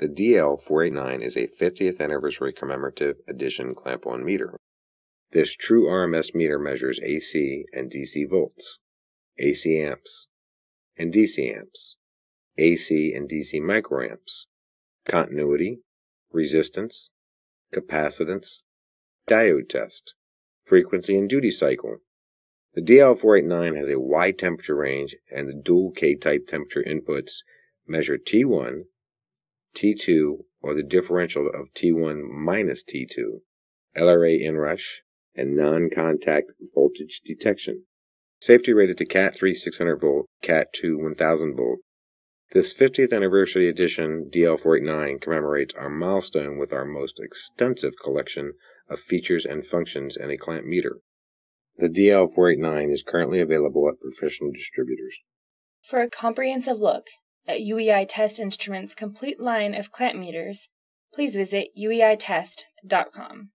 The DL489 is a 50th anniversary commemorative edition clamp on meter. This true RMS meter measures AC and DC volts, AC amps, and DC amps, AC and DC microamps, continuity, resistance, capacitance, diode test, frequency and duty cycle. The DL489 has a wide temperature range and the dual K-type temperature inputs measure T1, T2, or the differential of T1 minus T2, LRA inrush, and non-contact voltage detection. Safety rated to Cat 3 600 volt, Cat 2 1000 volt. This 50th anniversary edition DL489 commemorates our milestone with our most extensive collection of features and functions in a clamp meter. The DL489 is currently available at professional distributors. For a comprehensive look at UEI Test Instruments' complete line of clamp meters, please visit ueitest.com.